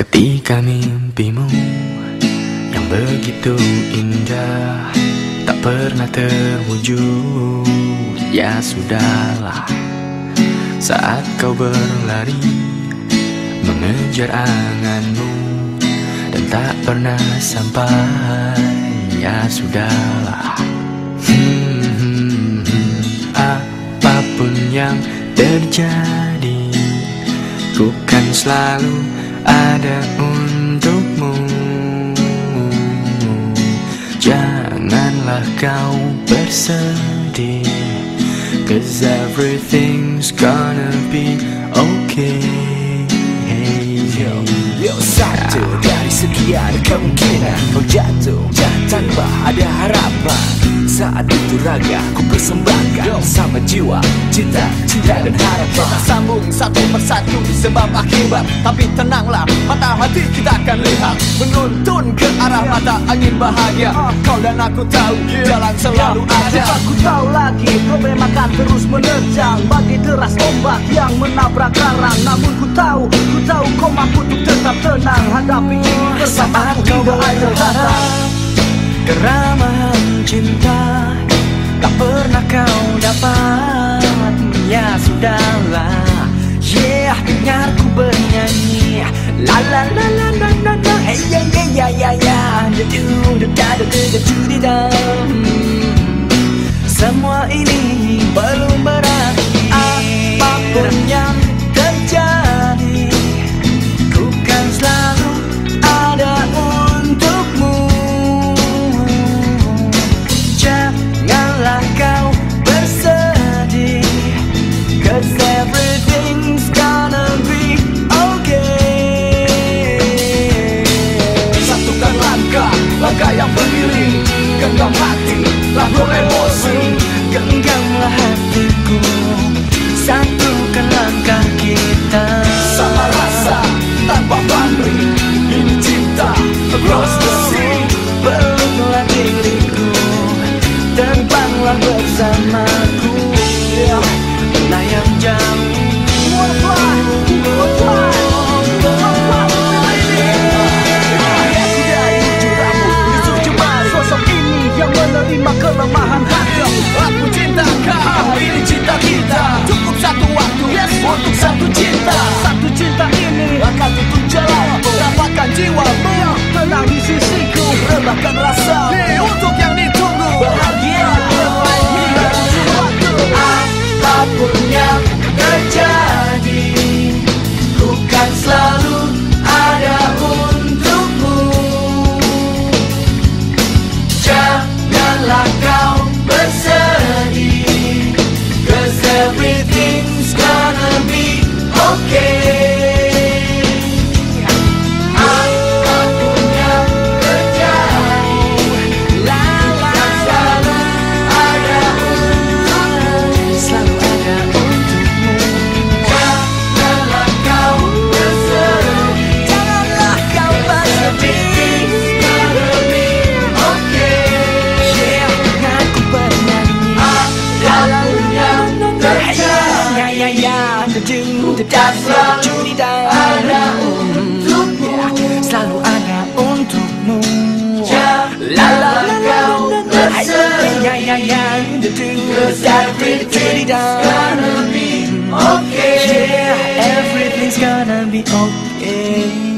Ketika mimpimu yang begitu indah tak pernah terwujud Ya sudahlah saat kau berlari mengejar anganmu dan tak pernah sampai Ya sudahlah hmm. Apa pun yang terjadi Ku kan selalu ada untukmu. Janganlah kau bersedih Cause everything's gonna be okay. Yo, yo satu dari sekian kemungkinan Kau jatuh. Tanpa ada harapan. Saat itu raga ku persembahkan Sama jiwa, cinta, cinta dan harapan. Kita sambung satu persatu sebab akibat. Tapi tenanglah, mata hati kita akan lihat. Menuntun ke arah mata angin bahagia. Kau dan aku tahu, jalan selalu ada. Aku tahu lagi, problem akan terus menerjang Bagi deras ombak yang menabrak karang Namun ku tahu, ku tahu kau mampu untuk tetap tenang. Hadapi ini bersama aku tidak ada datang Keramahan cinta Tak pernah kau Sudahlah Yeah, dengar ku bernyanyi. La la la la la la la. Hey da da da da da da Semua ini across the Rebahkan rasa. Nih, untuk yang ditunggu. Bahagia. Apa pun yang terjadi Ku kan selalu ada untukmu. Janganlah kau bersedih. Cause everything's gonna be okay Everything's gonna be okay. Yeah, everything's gonna be okay